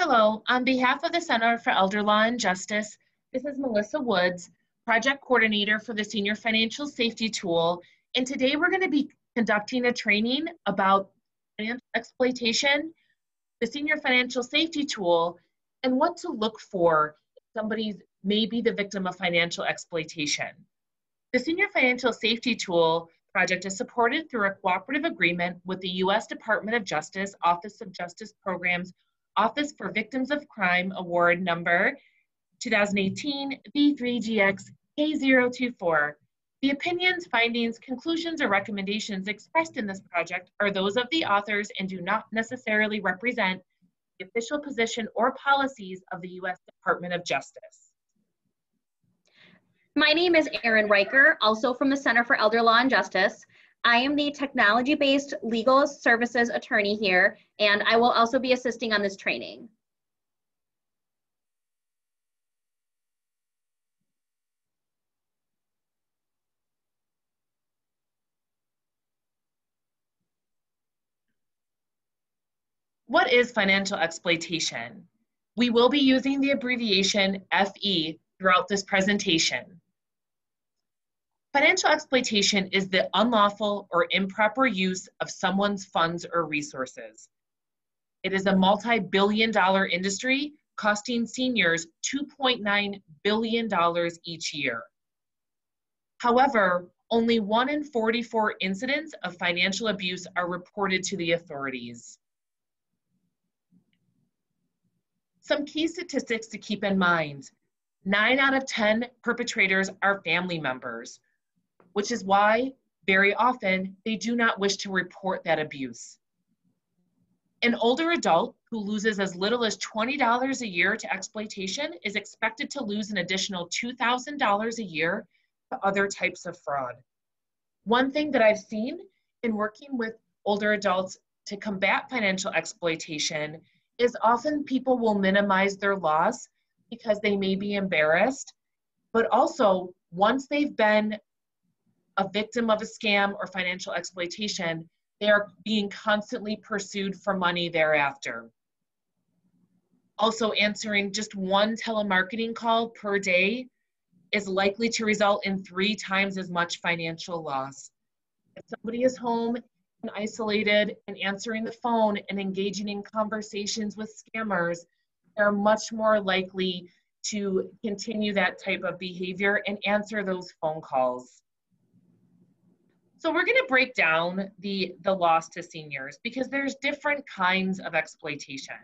Hello, on behalf of the Center for Elder Law and Justice, this is Melissa Woods, Project Coordinator for the Senior Financial Safety Tool, and today we're going to be conducting a training about financial exploitation, the Senior Financial Safety Tool, and what to look for if somebody may be the victim of financial exploitation. The Senior Financial Safety Tool project is supported through a cooperative agreement with the U.S. Department of Justice Office of Justice Programs Office for Victims of Crime Award number 2018 B3GX K024. The opinions, findings, conclusions, or recommendations expressed in this project are those of the authors and do not necessarily represent the official position or policies of the U.S. Department of Justice. My name is Erin Riker, also from the Center for Elder Law and Justice. I am the technology-based legal services attorney here, and I will also be assisting on this training. What is financial exploitation? We will be using the abbreviation FE throughout this presentation. Financial exploitation is the unlawful or improper use of someone's funds or resources. It is a multi billion dollar industry costing seniors $2.9 billion each year. However, only 1 in 44 incidents of financial abuse are reported to the authorities. Some key statistics to keep in mind. 9 out of 10 perpetrators are family members which is why very often they do not wish to report that abuse. An older adult who loses as little as $20 a year to exploitation is expected to lose an additional $2,000 a year to other types of fraud. One thing that I've seen in working with older adults to combat financial exploitation is often people will minimize their loss because they may be embarrassed, but also once they've been a victim of a scam or financial exploitation, they are being constantly pursued for money thereafter. Also, answering just one telemarketing call per day is likely to result in three times as much financial loss. If somebody is home and isolated and answering the phone and engaging in conversations with scammers, they're much more likely to continue that type of behavior and answer those phone calls. So we're going to break down the, the loss to seniors because there's different kinds of exploitation.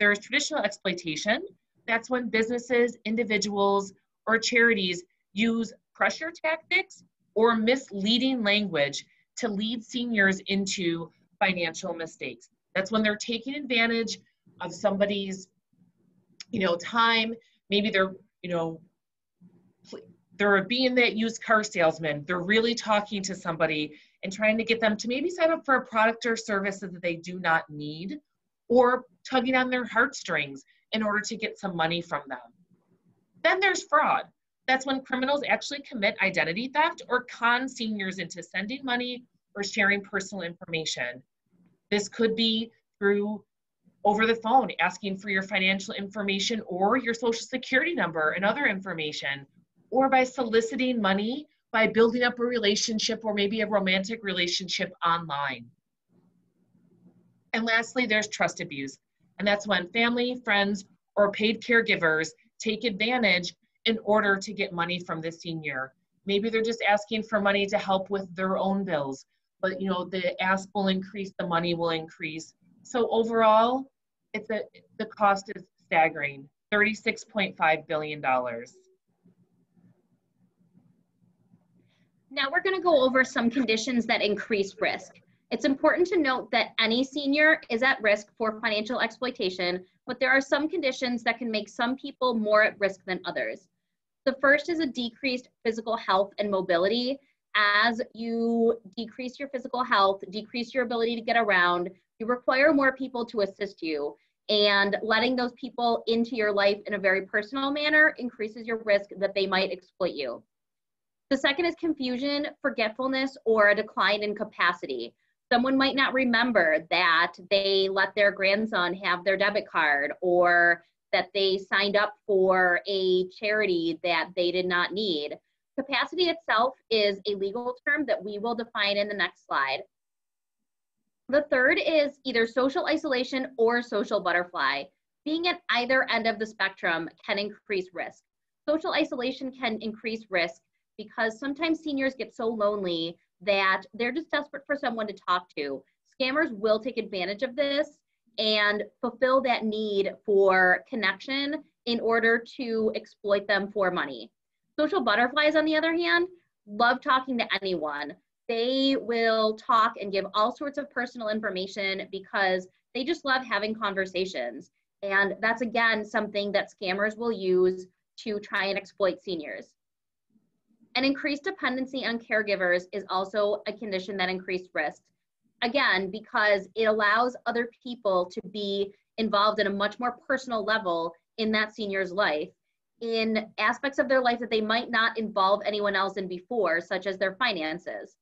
There's traditional exploitation. That's when businesses, individuals, or charities use pressure tactics or misleading language to lead seniors into financial mistakes. That's when they're taking advantage of somebody's, you know, time. Maybe they're, you know, they're a being that used car salesman. They're really talking to somebody and trying to get them to maybe sign up for a product or service that they do not need or tugging on their heartstrings in order to get some money from them. Then there's fraud. That's when criminals actually commit identity theft or con seniors into sending money or sharing personal information. This could be through over the phone asking for your financial information or your social security number and other information or by soliciting money by building up a relationship or maybe a romantic relationship online. And lastly, there's trust abuse. And that's when family, friends, or paid caregivers take advantage in order to get money from the senior. Maybe they're just asking for money to help with their own bills, but you know, the ask will increase, the money will increase. So overall, it's a, the cost is staggering, $36.5 billion. Now we're going to go over some conditions that increase risk. It's important to note that any senior is at risk for financial exploitation, but there are some conditions that can make some people more at risk than others. The first is a decreased physical health and mobility. As you decrease your physical health, decrease your ability to get around, you require more people to assist you. And letting those people into your life in a very personal manner increases your risk that they might exploit you. The second is confusion, forgetfulness, or a decline in capacity. Someone might not remember that they let their grandson have their debit card or that they signed up for a charity that they did not need. Capacity itself is a legal term that we will define in the next slide. The third is either social isolation or social butterfly. Being at either end of the spectrum can increase risk. Social isolation can increase risk because sometimes seniors get so lonely that they're just desperate for someone to talk to. Scammers will take advantage of this and fulfill that need for connection in order to exploit them for money. Social butterflies, on the other hand, love talking to anyone. They will talk and give all sorts of personal information because they just love having conversations. And that's again something that scammers will use to try and exploit seniors. An increased dependency on caregivers is also a condition that increased risk. Again, because it allows other people to be involved in a much more personal level in that senior's life in aspects of their life that they might not involve anyone else in before, such as their finances.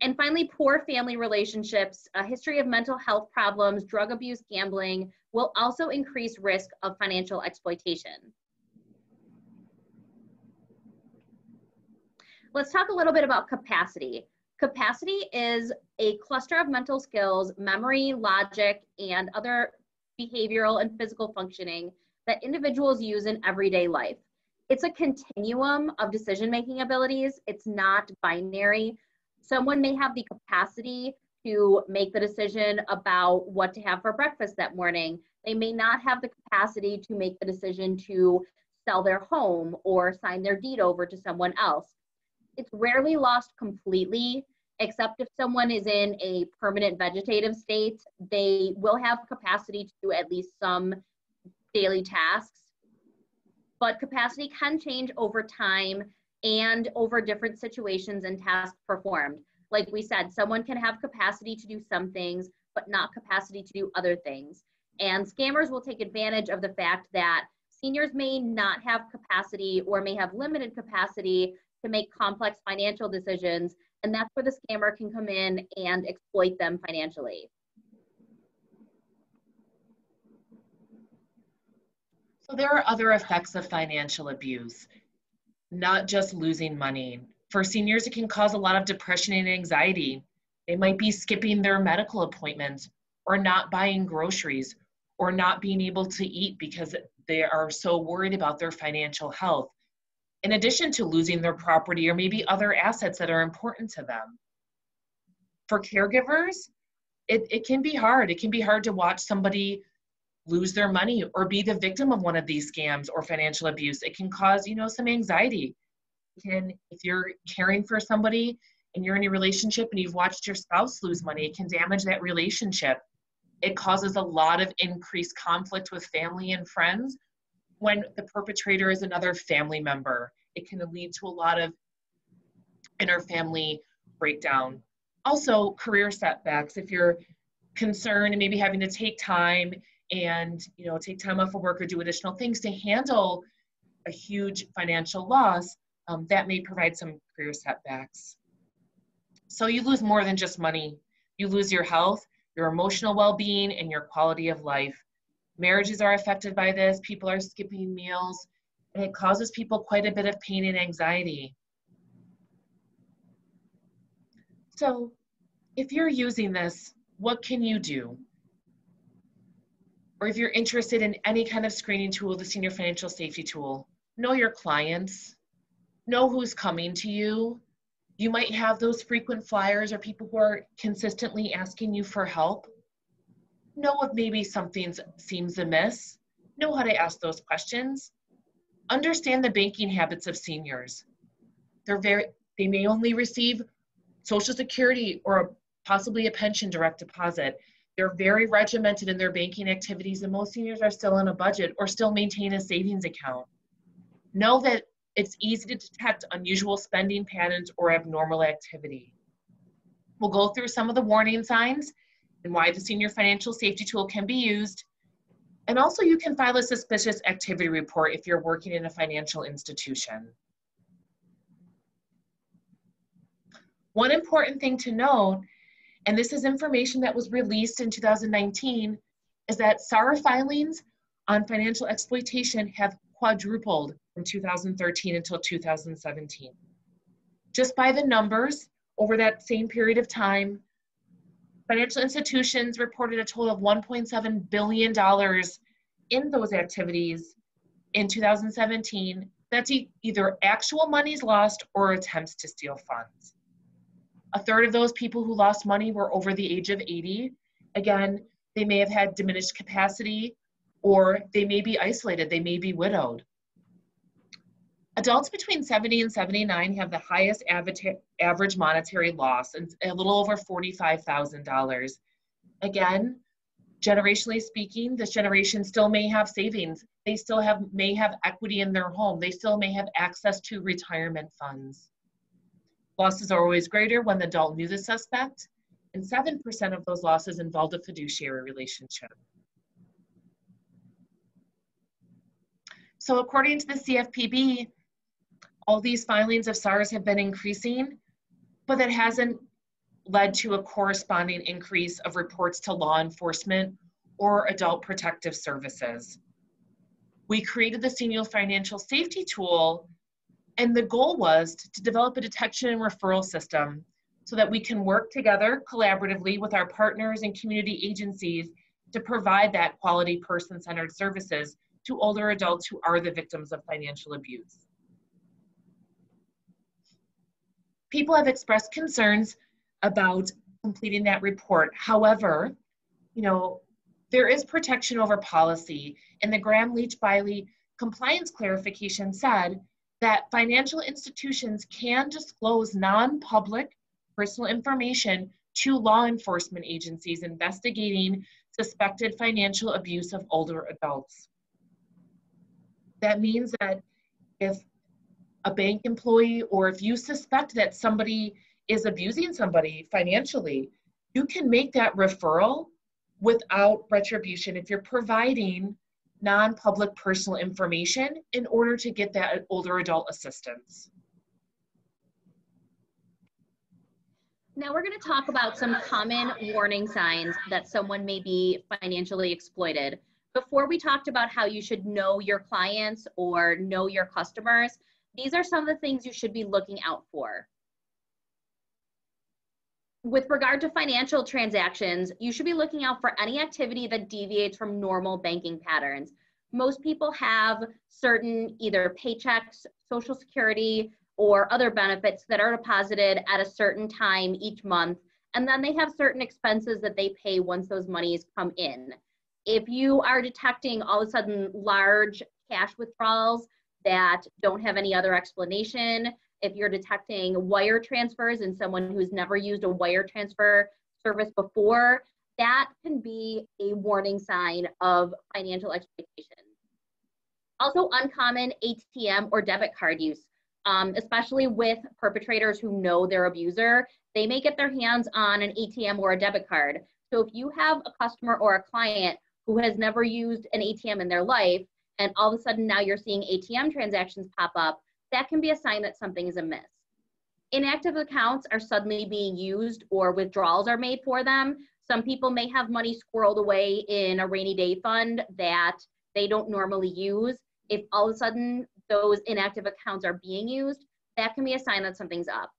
And finally, poor family relationships, a history of mental health problems, drug abuse, gambling will also increase risk of financial exploitation. Let's talk a little bit about capacity. Capacity is a cluster of mental skills, memory, logic, and other behavioral and physical functioning that individuals use in everyday life. It's a continuum of decision making abilities, it's not binary. Someone may have the capacity to make the decision about what to have for breakfast that morning. They may not have the capacity to make the decision to sell their home or sign their deed over to someone else it's rarely lost completely, except if someone is in a permanent vegetative state, they will have capacity to do at least some daily tasks. But capacity can change over time and over different situations and tasks performed. Like we said, someone can have capacity to do some things, but not capacity to do other things. And scammers will take advantage of the fact that seniors may not have capacity or may have limited capacity to make complex financial decisions. And that's where the scammer can come in and exploit them financially. So there are other effects of financial abuse, not just losing money. For seniors, it can cause a lot of depression and anxiety. They might be skipping their medical appointments or not buying groceries or not being able to eat because they are so worried about their financial health in addition to losing their property or maybe other assets that are important to them. For caregivers, it, it can be hard. It can be hard to watch somebody lose their money or be the victim of one of these scams or financial abuse. It can cause, you know, some anxiety. It can if you're caring for somebody and you're in a relationship and you've watched your spouse lose money, it can damage that relationship. It causes a lot of increased conflict with family and friends when the perpetrator is another family member. It can lead to a lot of inter-family breakdown. Also, career setbacks. If you're concerned and maybe having to take time and you know take time off of work or do additional things to handle a huge financial loss, um, that may provide some career setbacks. So you lose more than just money. You lose your health, your emotional well-being, and your quality of life. Marriages are affected by this. People are skipping meals, and it causes people quite a bit of pain and anxiety. So, if you're using this, what can you do? Or if you're interested in any kind of screening tool, the Senior Financial Safety Tool, know your clients, know who's coming to you. You might have those frequent flyers or people who are consistently asking you for help know if maybe something seems amiss, know how to ask those questions, understand the banking habits of seniors. They're very, they may only receive Social Security or possibly a pension direct deposit. They're very regimented in their banking activities, and most seniors are still on a budget or still maintain a savings account. Know that it's easy to detect unusual spending patterns or abnormal activity. We'll go through some of the warning signs and why the Senior Financial Safety Tool can be used. And also you can file a suspicious activity report if you're working in a financial institution. One important thing to note, and this is information that was released in 2019, is that SAR filings on financial exploitation have quadrupled from 2013 until 2017. Just by the numbers, over that same period of time, financial institutions reported a total of $1.7 billion in those activities in 2017. That's either actual monies lost or attempts to steal funds. A third of those people who lost money were over the age of 80. Again, they may have had diminished capacity or they may be isolated, they may be widowed. Adults between 70 and 79 have the highest average monetary loss, and a little over $45,000. Again, generationally speaking, this generation still may have savings. They still have may have equity in their home. They still may have access to retirement funds. Losses are always greater when the adult knew the suspect, and 7% of those losses involved a fiduciary relationship. So according to the CFPB, all these filings of SARs have been increasing, but that hasn't led to a corresponding increase of reports to law enforcement or adult protective services. We created the Senior Financial Safety Tool, and the goal was to develop a detection and referral system so that we can work together collaboratively with our partners and community agencies to provide that quality person centered services to older adults who are the victims of financial abuse. People have expressed concerns about completing that report. However, you know, there is protection over policy, and the Gramm Leach Bliley compliance clarification said that financial institutions can disclose non public personal information to law enforcement agencies investigating suspected financial abuse of older adults. That means that if a bank employee or if you suspect that somebody is abusing somebody financially, you can make that referral without retribution if you're providing non public personal information in order to get that older adult assistance. Now we're going to talk about some common warning signs that someone may be financially exploited. Before we talked about how you should know your clients or know your customers, these are some of the things you should be looking out for. With regard to financial transactions, you should be looking out for any activity that deviates from normal banking patterns. Most people have certain either paychecks, social security, or other benefits that are deposited at a certain time each month, and then they have certain expenses that they pay once those monies come in. If you are detecting all of a sudden large cash withdrawals, that don't have any other explanation. If you're detecting wire transfers in someone who's never used a wire transfer service before, that can be a warning sign of financial exploitation. Also uncommon ATM or debit card use, um, especially with perpetrators who know their abuser, they may get their hands on an ATM or a debit card. So if you have a customer or a client who has never used an ATM in their life, and all of a sudden now you're seeing ATM transactions pop up, that can be a sign that something is amiss. Inactive accounts are suddenly being used or withdrawals are made for them. Some people may have money squirreled away in a rainy day fund that they don't normally use. If all of a sudden those inactive accounts are being used, that can be a sign that something's up.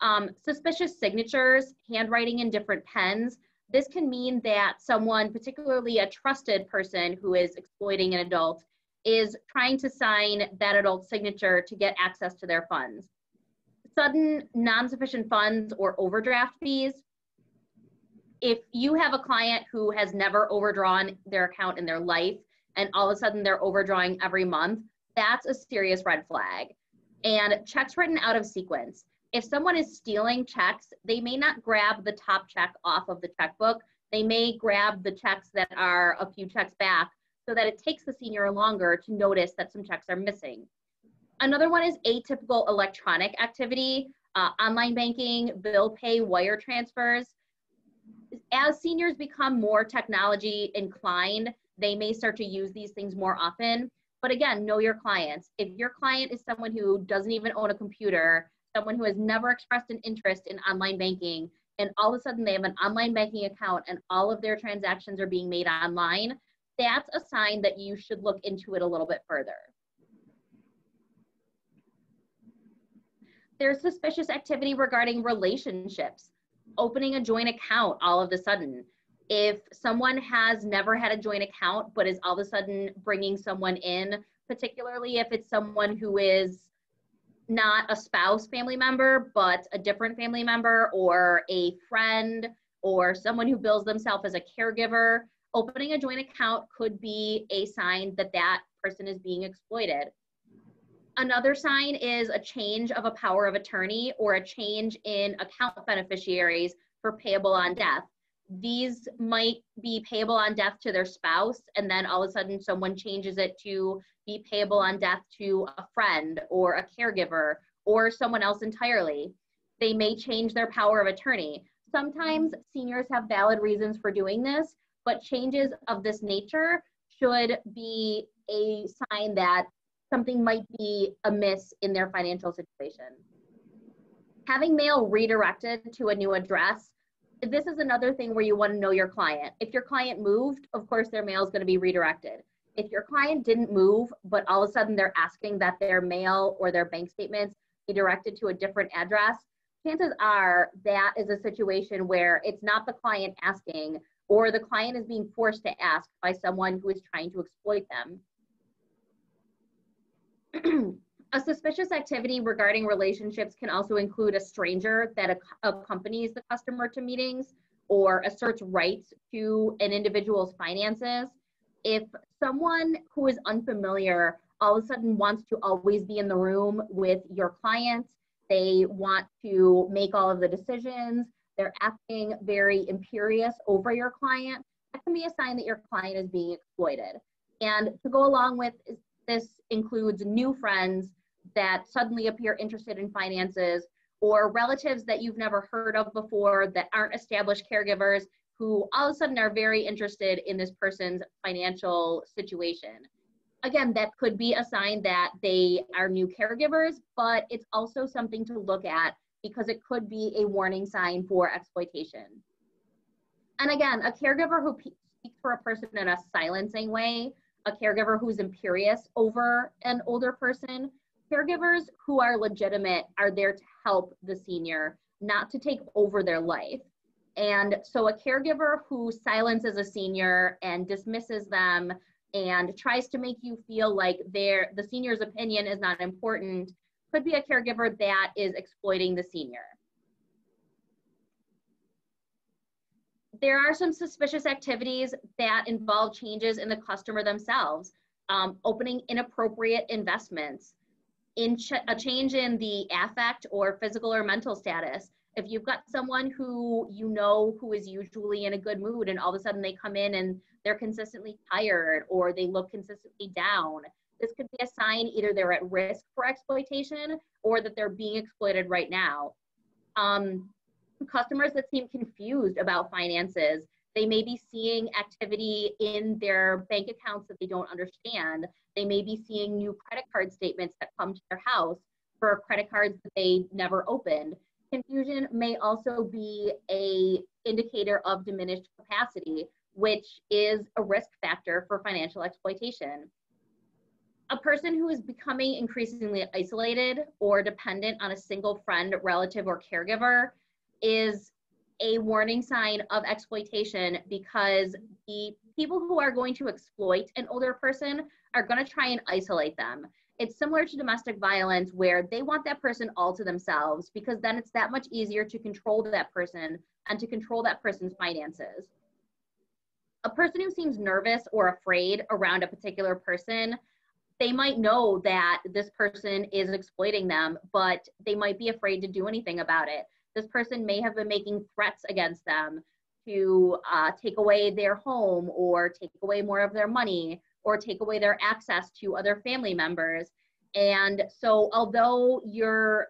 Um, suspicious signatures, handwriting in different pens, this can mean that someone, particularly a trusted person who is exploiting an adult, is trying to sign that adult's signature to get access to their funds. Sudden non-sufficient funds or overdraft fees. If you have a client who has never overdrawn their account in their life and all of a sudden they're overdrawing every month, that's a serious red flag. And checks written out of sequence if someone is stealing checks, they may not grab the top check off of the checkbook. They may grab the checks that are a few checks back so that it takes the senior longer to notice that some checks are missing. Another one is atypical electronic activity, uh, online banking, bill pay, wire transfers. As seniors become more technology inclined, they may start to use these things more often. But again, know your clients. If your client is someone who doesn't even own a computer, someone who has never expressed an interest in online banking, and all of a sudden they have an online banking account and all of their transactions are being made online, that's a sign that you should look into it a little bit further. There's suspicious activity regarding relationships, opening a joint account all of a sudden. If someone has never had a joint account but is all of a sudden bringing someone in, particularly if it's someone who is not a spouse family member, but a different family member or a friend or someone who bills themselves as a caregiver, opening a joint account could be a sign that that person is being exploited. Another sign is a change of a power of attorney or a change in account beneficiaries for payable on death. These might be payable on death to their spouse, and then all of a sudden someone changes it to be payable on death to a friend or a caregiver or someone else entirely. They may change their power of attorney. Sometimes seniors have valid reasons for doing this, but changes of this nature should be a sign that something might be amiss in their financial situation. Having mail redirected to a new address, this is another thing where you want to know your client. If your client moved, of course, their mail is going to be redirected. If your client didn't move, but all of a sudden they're asking that their mail or their bank statements be directed to a different address, chances are that is a situation where it's not the client asking, or the client is being forced to ask by someone who is trying to exploit them. a suspicious activity regarding relationships can also include a stranger that accompanies the customer to meetings or asserts rights to an individual's finances. If someone who is unfamiliar all of a sudden wants to always be in the room with your client, they want to make all of the decisions, they're acting very imperious over your client, that can be a sign that your client is being exploited. And to go along with this includes new friends that suddenly appear interested in finances or relatives that you've never heard of before that aren't established caregivers who all of a sudden are very interested in this person's financial situation. Again, that could be a sign that they are new caregivers, but it's also something to look at because it could be a warning sign for exploitation. And again, a caregiver who speaks for a person in a silencing way, a caregiver who's imperious over an older person, caregivers who are legitimate are there to help the senior, not to take over their life. And so a caregiver who silences a senior and dismisses them and tries to make you feel like their the senior's opinion is not important could be a caregiver that is exploiting the senior. There are some suspicious activities that involve changes in the customer themselves, um, opening inappropriate investments, in ch a change in the affect or physical or mental status. If you've got someone who you know who is usually in a good mood and all of a sudden they come in and they're consistently tired or they look consistently down, this could be a sign either they're at risk for exploitation or that they're being exploited right now. Um, customers that seem confused about finances, they may be seeing activity in their bank accounts that they don't understand. They may be seeing new credit card statements that come to their house for credit cards that they never opened. Confusion may also be a indicator of diminished capacity, which is a risk factor for financial exploitation a person who is becoming increasingly isolated or dependent on a single friend, relative, or caregiver is a warning sign of exploitation because the people who are going to exploit an older person are going to try and isolate them. It's similar to domestic violence where they want that person all to themselves because then it's that much easier to control that person and to control that person's finances. A person who seems nervous or afraid around a particular person they might know that this person is exploiting them, but they might be afraid to do anything about it. This person may have been making threats against them to uh, take away their home or take away more of their money or take away their access to other family members. And so, although your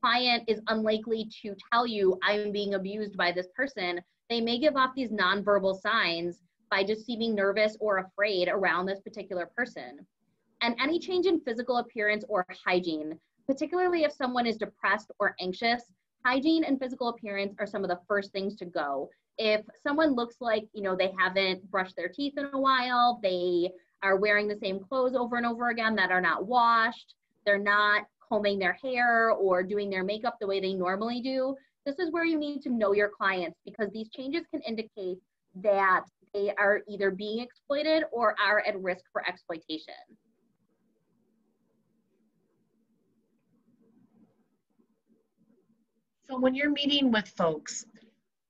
client is unlikely to tell you, I'm being abused by this person, they may give off these nonverbal signs by just seeming nervous or afraid around this particular person and any change in physical appearance or hygiene, particularly if someone is depressed or anxious, hygiene and physical appearance are some of the first things to go. If someone looks like, you know, they haven't brushed their teeth in a while, they are wearing the same clothes over and over again that are not washed, they're not combing their hair or doing their makeup the way they normally do, this is where you need to know your clients because these changes can indicate that they are either being exploited or are at risk for exploitation. So when you're meeting with folks,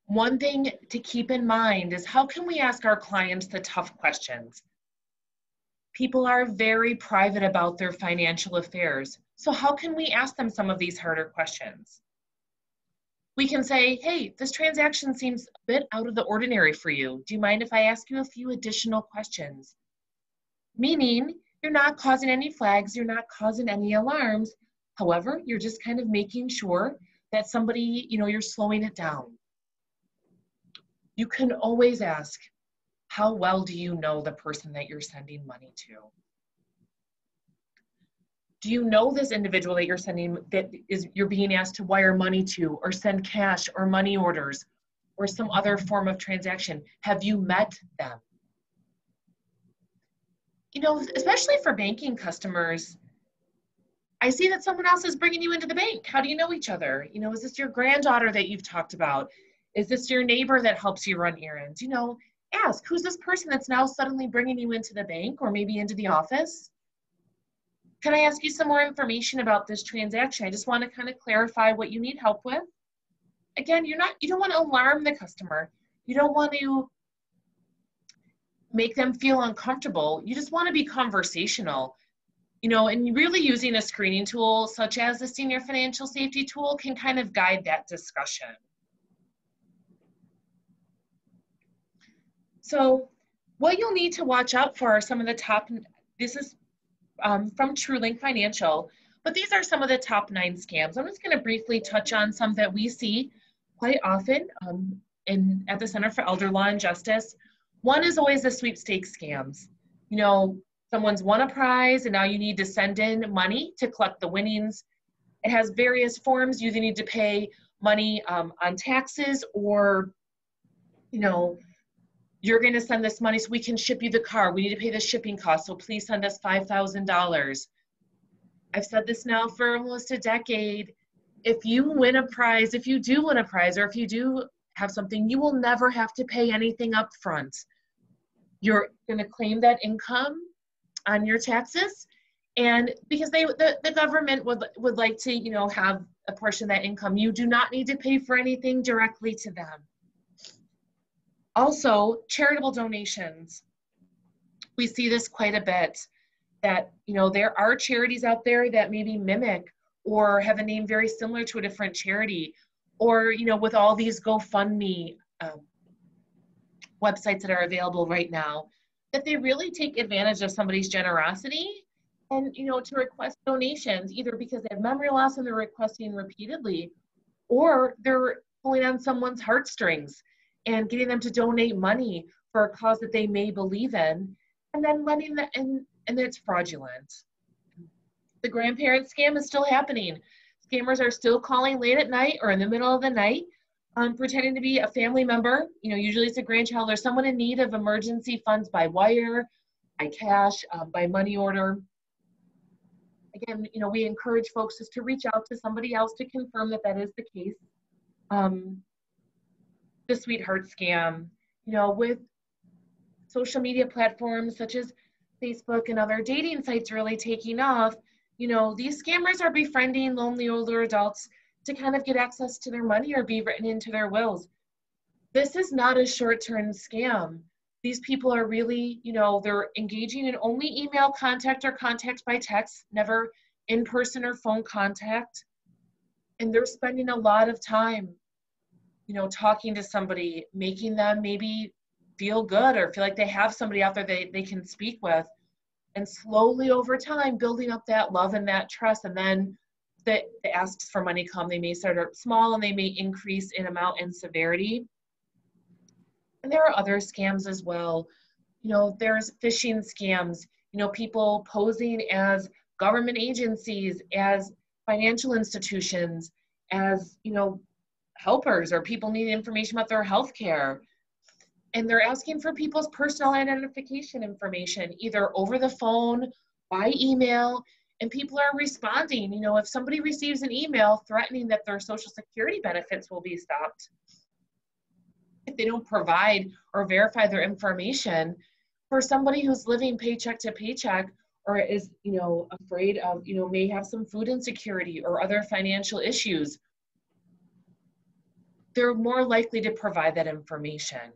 one thing to keep in mind is how can we ask our clients the tough questions? People are very private about their financial affairs. So how can we ask them some of these harder questions? We can say, hey, this transaction seems a bit out of the ordinary for you. Do you mind if I ask you a few additional questions? Meaning, you're not causing any flags, you're not causing any alarms. However, you're just kind of making sure that somebody, you know, you're slowing it down. You can always ask, how well do you know the person that you're sending money to? Do you know this individual that you're sending that is you're being asked to wire money to or send cash or money orders or some other form of transaction? Have you met them? You know, especially for banking customers, I see that someone else is bringing you into the bank. How do you know each other? You know, is this your granddaughter that you've talked about? Is this your neighbor that helps you run errands? You know, ask who's this person that's now suddenly bringing you into the bank or maybe into the office? Can I ask you some more information about this transaction? I just want to kind of clarify what you need help with. Again, you're not you don't want to alarm the customer. You don't want to make them feel uncomfortable. You just want to be conversational you know, and really using a screening tool such as the senior financial safety tool can kind of guide that discussion. So what you'll need to watch out for are some of the top, this is um, from TrueLink Financial, but these are some of the top nine scams. I'm just gonna briefly touch on some that we see quite often um, in, at the Center for Elder Law and Justice. One is always the sweepstakes scams. You know, someone's won a prize and now you need to send in money to collect the winnings. It has various forms. You either need to pay money um, on taxes or, you know, you're going to send this money so we can ship you the car. We need to pay the shipping cost, so please send us $5,000. I've said this now for almost a decade. If you win a prize, if you do win a prize, or if you do have something, you will never have to pay anything up front. You're going to claim that income on your taxes. And because they the, the government would would like to you know have a portion of that income. You do not need to pay for anything directly to them. Also charitable donations. We see this quite a bit that you know there are charities out there that maybe mimic or have a name very similar to a different charity or you know with all these gofundme um, websites that are available right now that they really take advantage of somebody's generosity and you know to request donations either because they have memory loss and they're requesting repeatedly or they're pulling on someone's heartstrings and getting them to donate money for a cause that they may believe in and then letting that and and it's fraudulent. The grandparent scam is still happening. Scammers are still calling late at night or in the middle of the night um, pretending to be a family member. You know, usually it's a grandchild or someone in need of emergency funds by wire, by cash, um, by money order. Again, you know, we encourage folks just to reach out to somebody else to confirm that that is the case. Um, the sweetheart scam, you know, with social media platforms such as Facebook and other dating sites really taking off, you know, these scammers are befriending lonely older adults to kind of get access to their money or be written into their wills. This is not a short term scam. These people are really, you know, they're engaging in only email contact or contact by text, never in person or phone contact. And they're spending a lot of time, you know, talking to somebody, making them maybe feel good or feel like they have somebody out there they, they can speak with. And slowly over time, building up that love and that trust. And then the, the asks for money come. They may start small and they may increase in amount and severity. And there are other scams as well. You know, there's phishing scams, you know, people posing as government agencies, as financial institutions, as, you know, helpers or people needing information about their health care. And they're asking for people's personal identification information, either over the phone, by email, and people are responding. You know, if somebody receives an email threatening that their Social Security benefits will be stopped, if they don't provide or verify their information, for somebody who's living paycheck to paycheck or is you know afraid of you know may have some food insecurity or other financial issues they're more likely to provide that information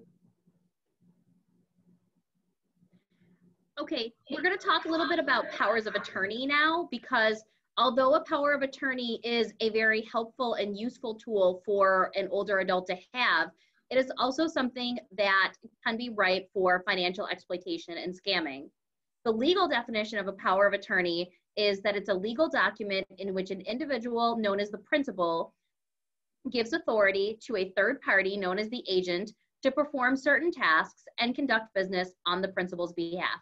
okay we're going to talk a little bit about powers of attorney now because although a power of attorney is a very helpful and useful tool for an older adult to have it is also something that can be ripe for financial exploitation and scamming the legal definition of a power of attorney is that it's a legal document in which an individual known as the principal gives authority to a third party known as the agent to perform certain tasks and conduct business on the principal's behalf.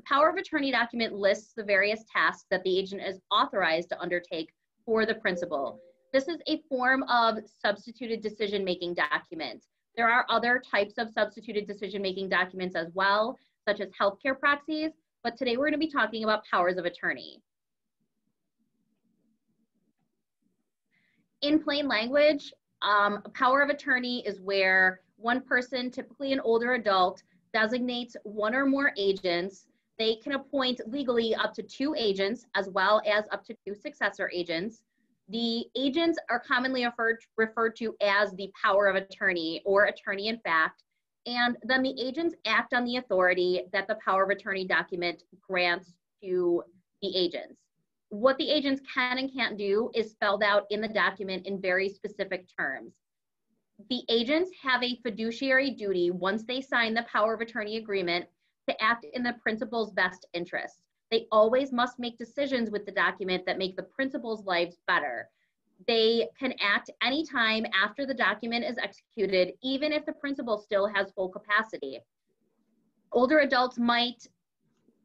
The power of attorney document lists the various tasks that the agent is authorized to undertake for the principal. This is a form of substituted decision making document. There are other types of substituted decision making documents as well, such as healthcare proxies, but today we're going to be talking about powers of attorney. In plain language, um, a power of attorney is where one person, typically an older adult, designates one or more agents. They can appoint legally up to two agents as well as up to two successor agents. The agents are commonly referred, referred to as the power of attorney or attorney in fact, and then the agents act on the authority that the power of attorney document grants to the agents. What the agents can and can't do is spelled out in the document in very specific terms. The agents have a fiduciary duty once they sign the power of attorney agreement to act in the principal's best interest. They always must make decisions with the document that make the principal's lives better they can act anytime after the document is executed, even if the principal still has full capacity. Older adults might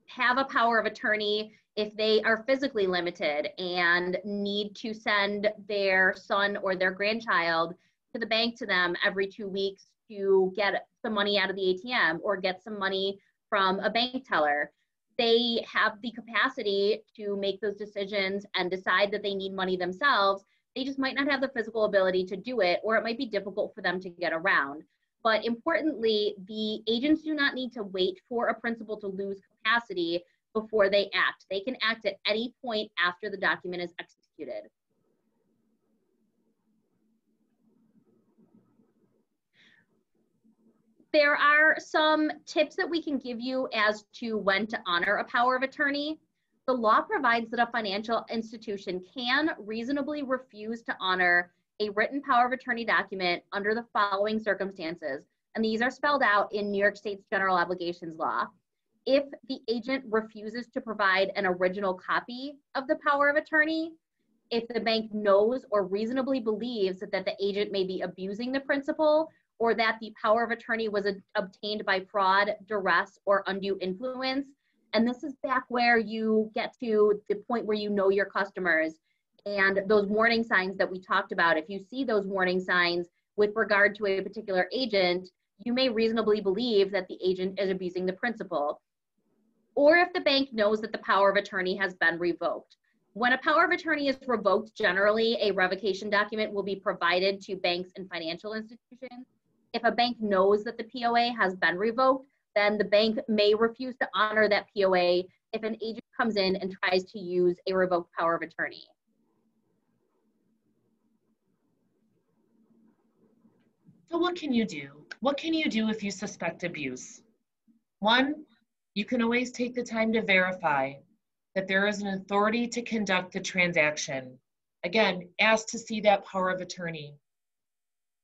have a power of attorney if they are physically limited and need to send their son or their grandchild to the bank to them every two weeks to get some money out of the ATM or get some money from a bank teller. They have the capacity to make those decisions and decide that they need money themselves they just might not have the physical ability to do it, or it might be difficult for them to get around. But importantly, the agents do not need to wait for a principal to lose capacity before they act. They can act at any point after the document is executed. There are some tips that we can give you as to when to honor a power of attorney. The law provides that a financial institution can reasonably refuse to honor a written power of attorney document under the following circumstances, and these are spelled out in New York State's general obligations law. If the agent refuses to provide an original copy of the power of attorney, if the bank knows or reasonably believes that, that the agent may be abusing the principal or that the power of attorney was a, obtained by fraud, duress, or undue influence, and this is back where you get to the point where you know your customers and those warning signs that we talked about. If you see those warning signs with regard to a particular agent, you may reasonably believe that the agent is abusing the principal. Or if the bank knows that the power of attorney has been revoked. When a power of attorney is revoked, generally a revocation document will be provided to banks and financial institutions. If a bank knows that the POA has been revoked, then the bank may refuse to honor that POA if an agent comes in and tries to use a revoked power of attorney. So what can you do? What can you do if you suspect abuse? One, you can always take the time to verify that there is an authority to conduct the transaction. Again, ask to see that power of attorney.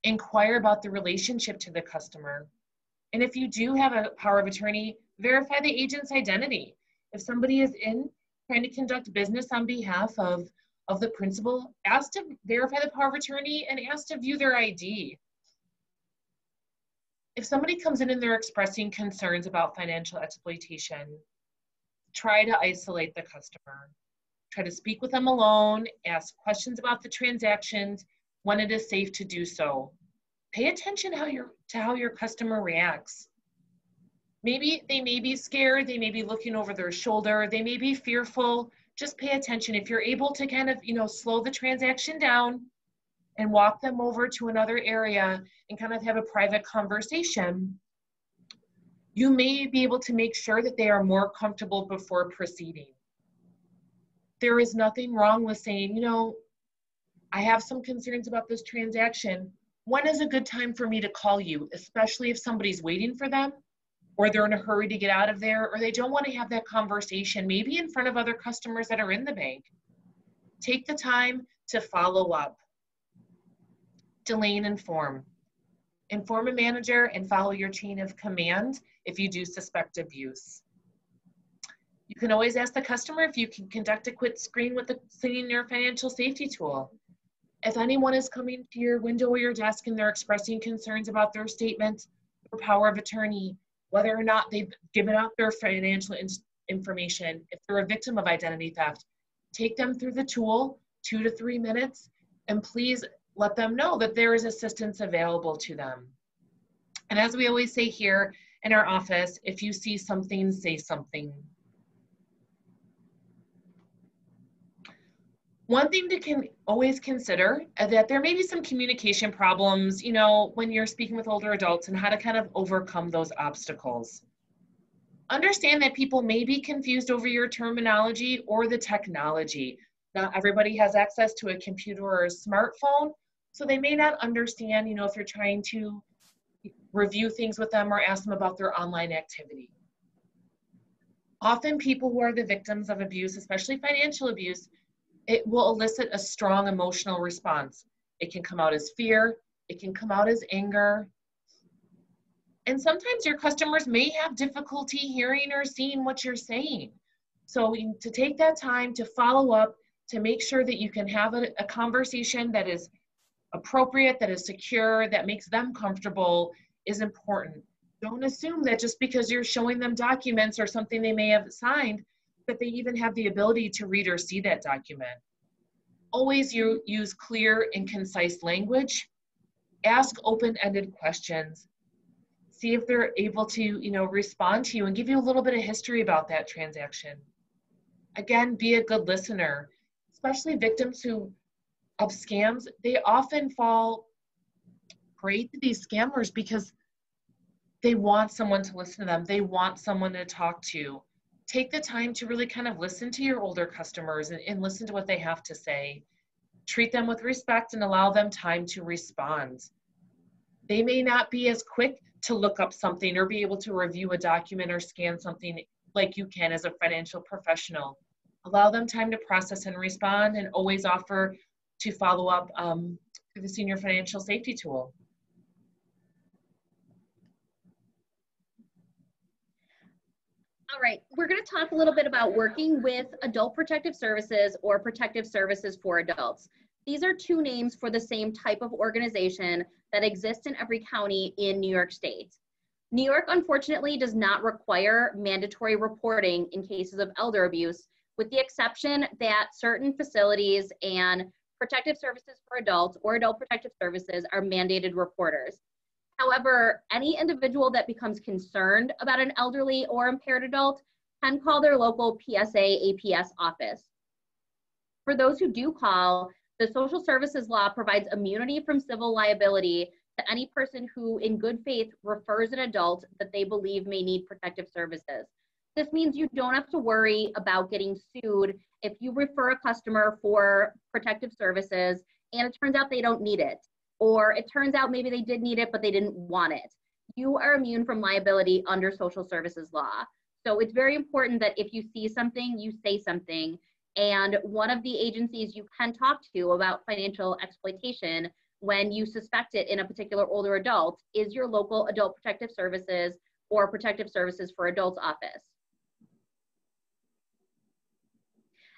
Inquire about the relationship to the customer. And if you do have a power of attorney, verify the agent's identity. If somebody is in trying to conduct business on behalf of, of the principal, ask to verify the power of attorney and ask to view their ID. If somebody comes in and they're expressing concerns about financial exploitation, try to isolate the customer. Try to speak with them alone, ask questions about the transactions when it is safe to do so. Pay attention how your, to how your customer reacts. Maybe they may be scared, they may be looking over their shoulder, they may be fearful. Just pay attention. If you're able to kind of, you know, slow the transaction down and walk them over to another area and kind of have a private conversation, you may be able to make sure that they are more comfortable before proceeding. There is nothing wrong with saying, you know, I have some concerns about this transaction. When is a good time for me to call you, especially if somebody's waiting for them or they're in a hurry to get out of there or they don't want to have that conversation, maybe in front of other customers that are in the bank? Take the time to follow up. Delay and inform. Inform a manager and follow your chain of command if you do suspect abuse. You can always ask the customer if you can conduct a quick screen with the senior financial safety tool. If anyone is coming to your window or your desk and they're expressing concerns about their statements or power of attorney, whether or not they've given out their financial information, if they're a victim of identity theft, take them through the tool, two to three minutes, and please let them know that there is assistance available to them. And as we always say here in our office, if you see something, say something. One thing to can always consider is that there may be some communication problems, you know, when you're speaking with older adults and how to kind of overcome those obstacles. Understand that people may be confused over your terminology or the technology. Not everybody has access to a computer or a smartphone, so they may not understand, you know, if you're trying to review things with them or ask them about their online activity. Often people who are the victims of abuse, especially financial abuse, it will elicit a strong emotional response. It can come out as fear, it can come out as anger. And sometimes your customers may have difficulty hearing or seeing what you're saying. So to take that time to follow up, to make sure that you can have a, a conversation that is appropriate, that is secure, that makes them comfortable is important. Don't assume that just because you're showing them documents or something they may have signed, that they even have the ability to read or see that document. Always you use clear and concise language. Ask open-ended questions. See if they're able to, you know, respond to you and give you a little bit of history about that transaction. Again, be a good listener, especially victims who of scams, they often fall prey to these scammers because they want someone to listen to them. They want someone to talk to. Take the time to really kind of listen to your older customers and, and listen to what they have to say. Treat them with respect and allow them time to respond. They may not be as quick to look up something or be able to review a document or scan something like you can as a financial professional. Allow them time to process and respond and always offer to follow up um, through the Senior Financial Safety Tool. All right, we're going to talk a little bit about working with Adult Protective Services or Protective Services for Adults. These are two names for the same type of organization that exists in every county in New York State. New York, unfortunately, does not require mandatory reporting in cases of elder abuse, with the exception that certain facilities and protective services for adults or adult protective services are mandated reporters. However, any individual that becomes concerned about an elderly or impaired adult can call their local PSA APS office. For those who do call, the social services law provides immunity from civil liability to any person who, in good faith, refers an adult that they believe may need protective services. This means you don't have to worry about getting sued if you refer a customer for protective services and it turns out they don't need it, or it turns out maybe they did need it but they didn't want it, you are immune from liability under social services law. So it's very important that if you see something, you say something. And one of the agencies you can talk to about financial exploitation when you suspect it in a particular older adult is your local adult protective services or protective services for adults office.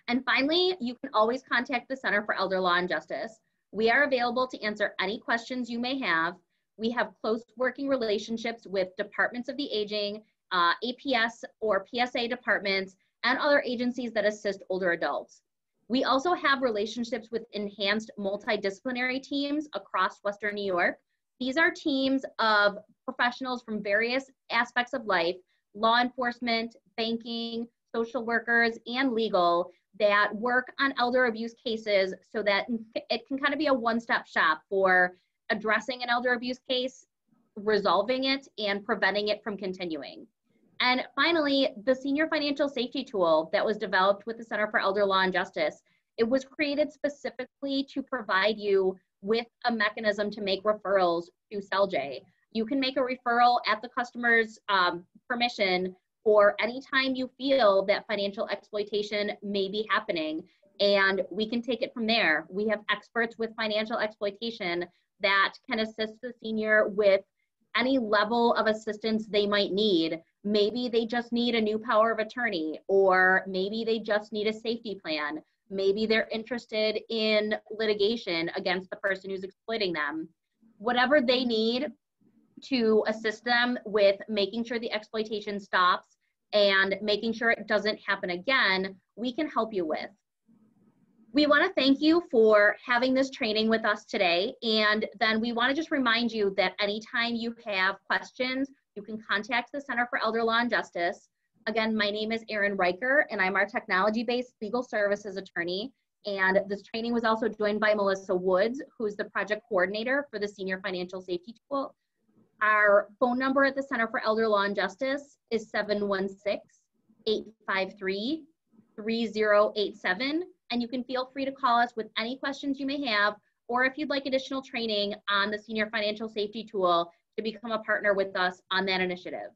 And finally, you can always contact the Center for Elder Law and Justice. We are available to answer any questions you may have. We have close working relationships with departments of the aging, uh, APS or PSA departments, and other agencies that assist older adults. We also have relationships with enhanced multidisciplinary teams across Western New York. These are teams of professionals from various aspects of life, law enforcement, banking, social workers, and legal that work on elder abuse cases so that it can kind of be a one-stop shop for addressing an elder abuse case, resolving it, and preventing it from continuing. And finally, the senior financial safety tool that was developed with the Center for Elder Law and Justice, it was created specifically to provide you with a mechanism to make referrals to CELJ. You can make a referral at the customer's um, permission or anytime you feel that financial exploitation may be happening. And we can take it from there. We have experts with financial exploitation that can assist the senior with any level of assistance they might need. Maybe they just need a new power of attorney, or maybe they just need a safety plan. Maybe they're interested in litigation against the person who's exploiting them. Whatever they need to assist them with making sure the exploitation stops and making sure it doesn't happen again, we can help you with. We want to thank you for having this training with us today. And then we want to just remind you that anytime you have questions, you can contact the Center for Elder Law and Justice. Again, my name is Erin Riker, and I'm our technology-based legal services attorney. And this training was also joined by Melissa Woods, who's the project coordinator for the Senior Financial Safety Tool. Our phone number at the Center for Elder Law and Justice is 716 853 3087 and you can feel free to call us with any questions you may have, or if you'd like additional training on the Senior Financial Safety Tool to become a partner with us on that initiative.